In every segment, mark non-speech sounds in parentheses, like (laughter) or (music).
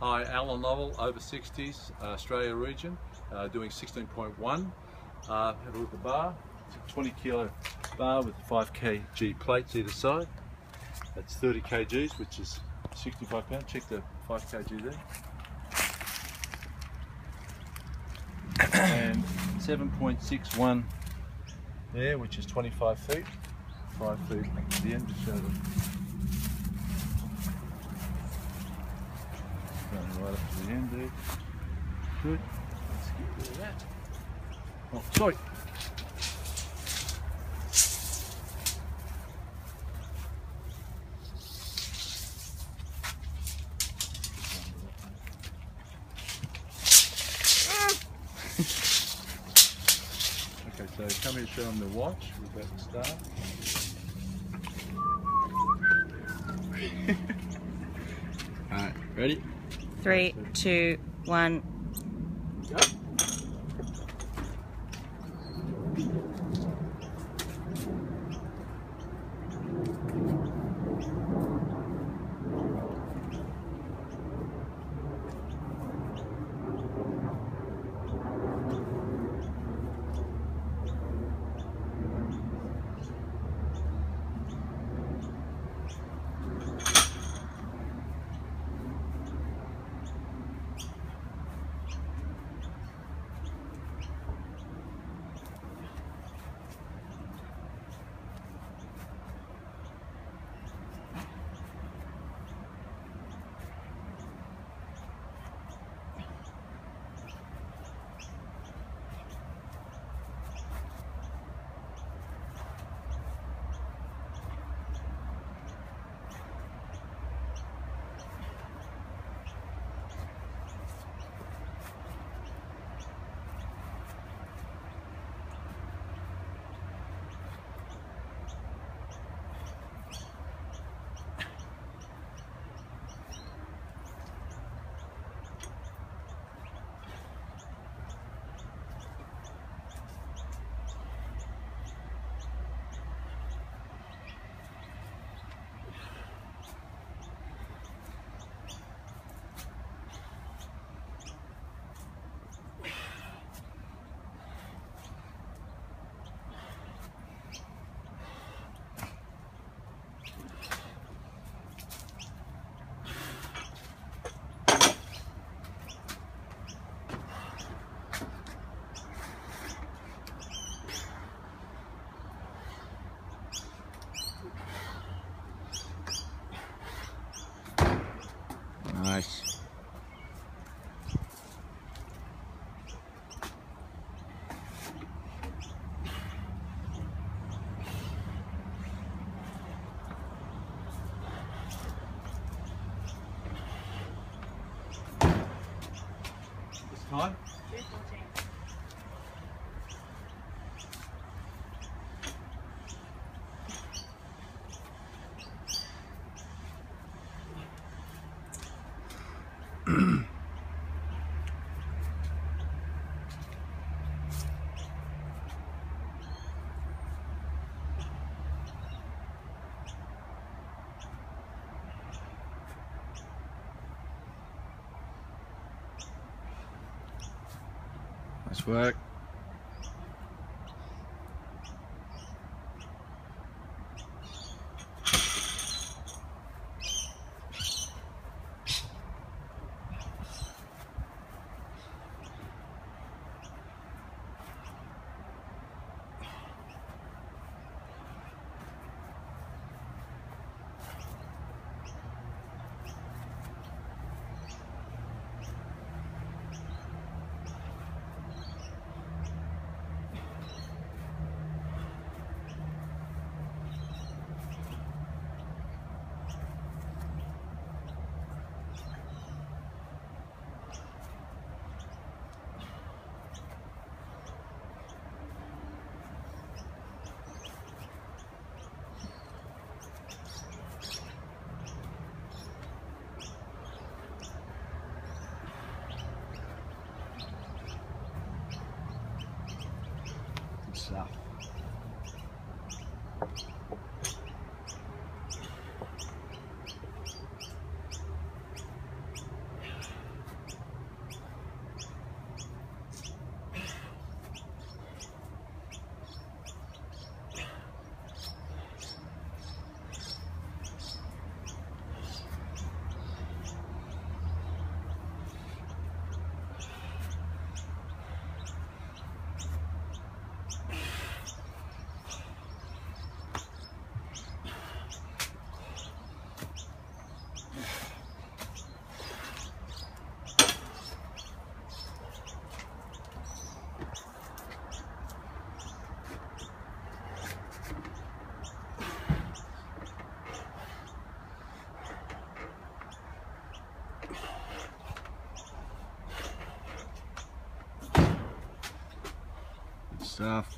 Hi, Alan Lovell, over 60s, uh, Australia region, uh, doing 16.1. Uh, have a look at the bar. It's a 20 kilo bar with 5 kg plates either side. That's 30 kgs, which is 65 pounds. Check the 5 kg there. and 7.61 there, which is 25 feet. 5 feet at the end to show them. Going right up to the end there. Good. Let's get rid of that. Oh, sorry. Okay, so come here show them the watch. We're about to start. Alright, ready? Three, two, one. Nice (clears throat) work. Good stuff.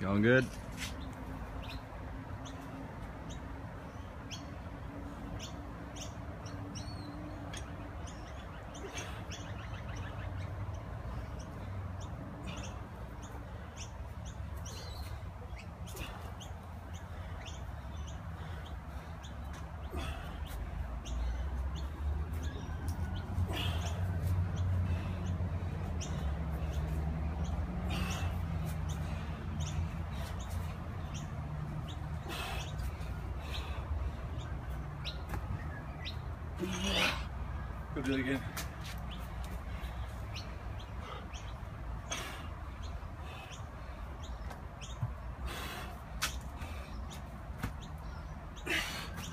Going good? Go do it again.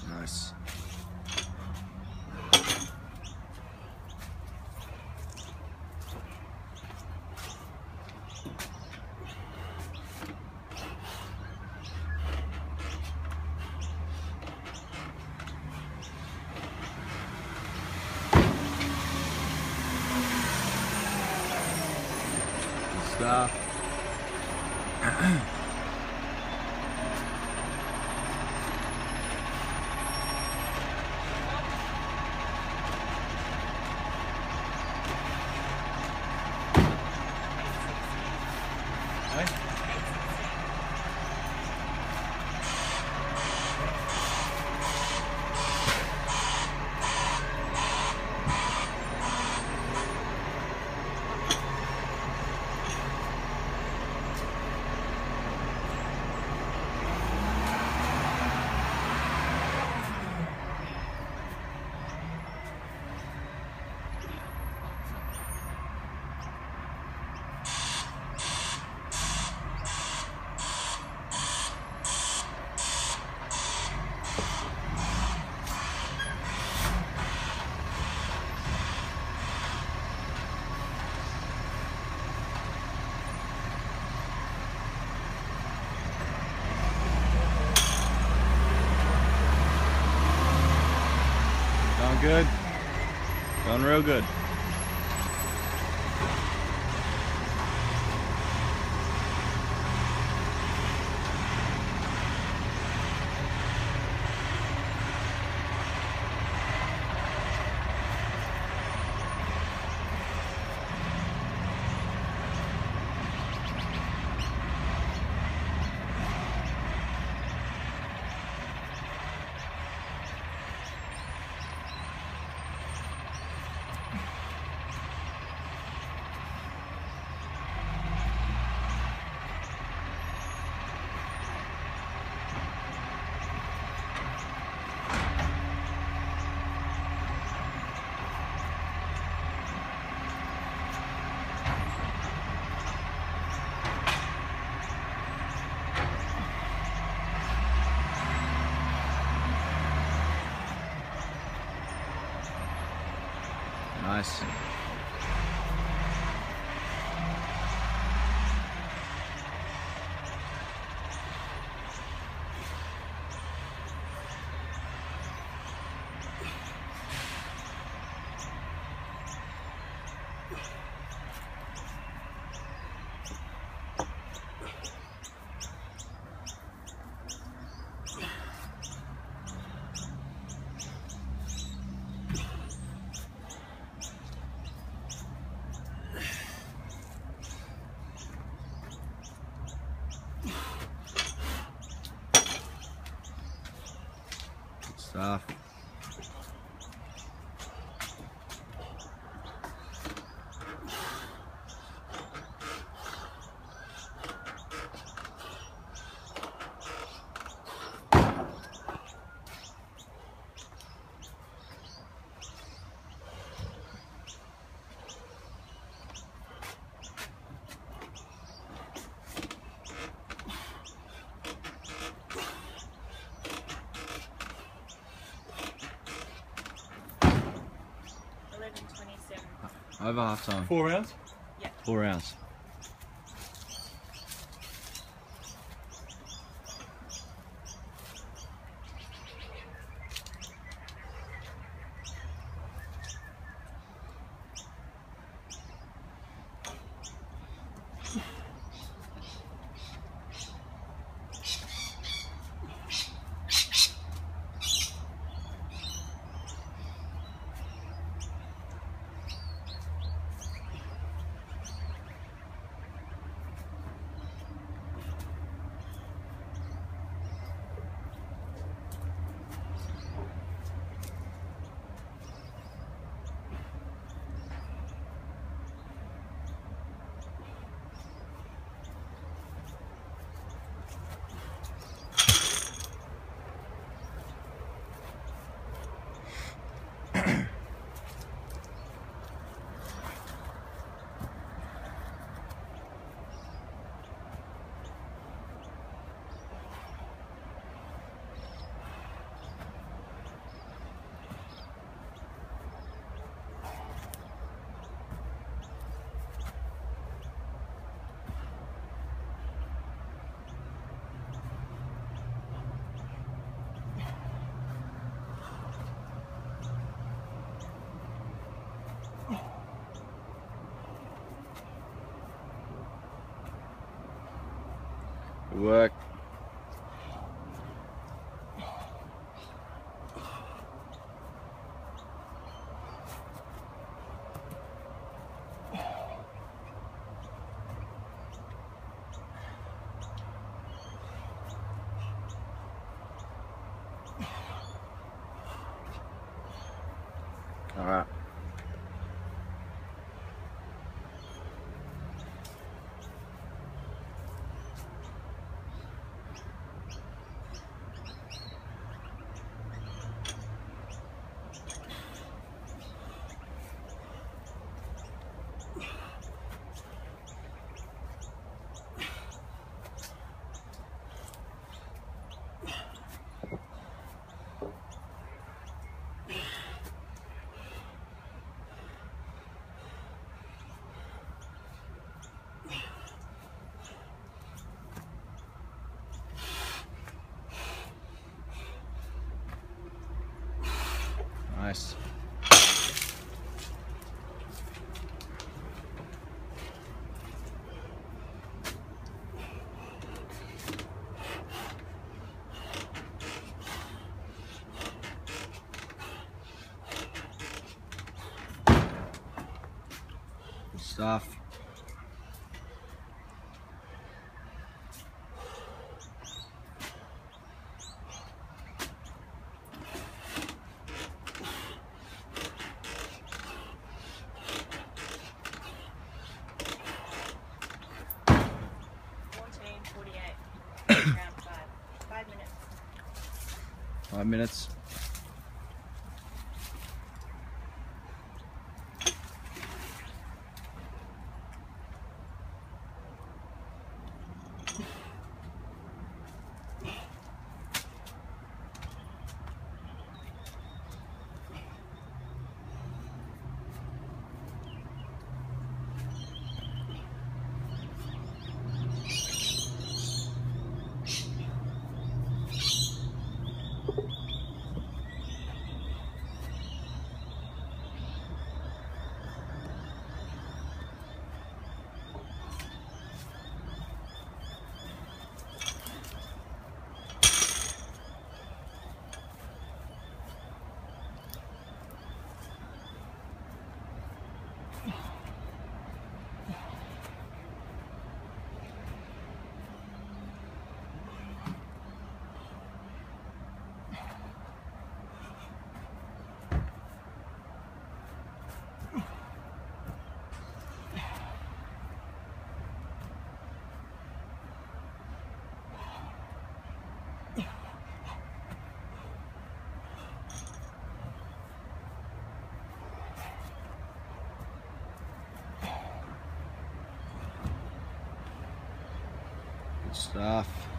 Nice. Good stuff. Hey? Going good? Going real good. Good Over half time. Four rounds? Four rounds. Work. All right. Nice. Stuff. Fourteen forty-eight. Round five. Five minutes. Five minutes. stuff.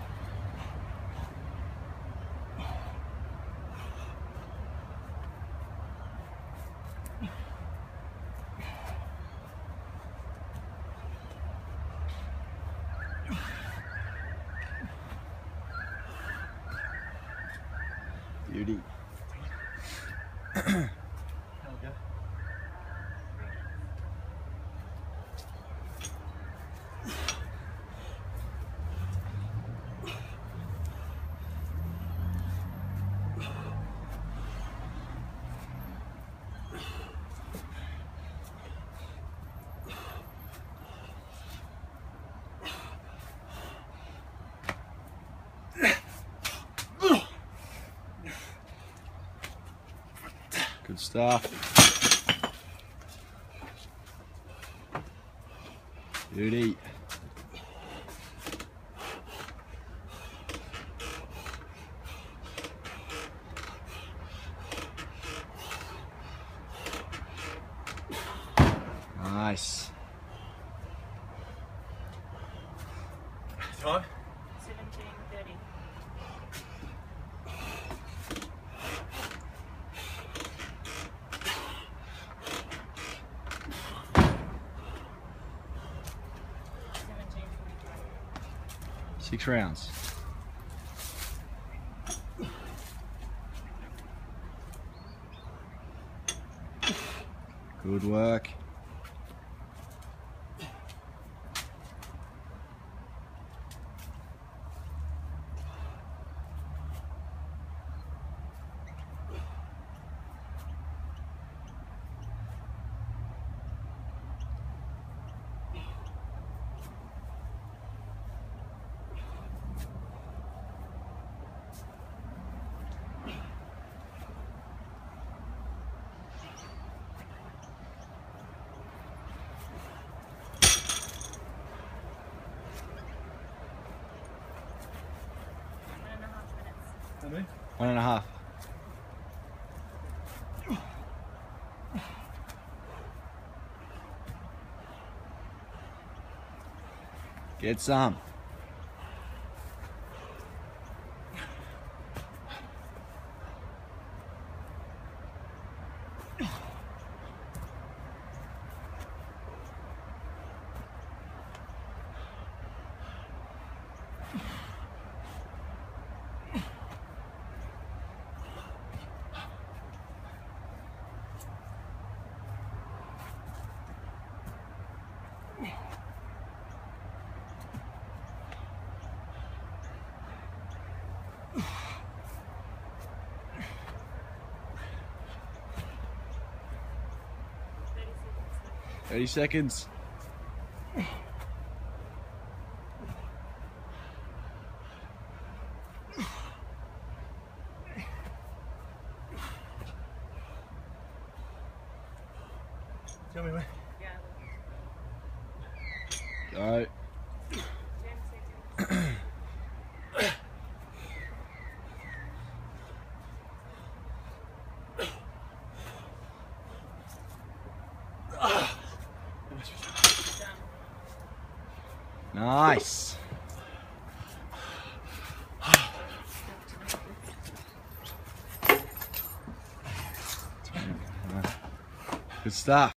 Good stuff. Beauty. Nice. Time? 17.30. Rounds. Good work. How many? One and a half. Get some. 30 seconds. Tell me when. Yeah. Go. Ten seconds. Done. Nice. Good stuff.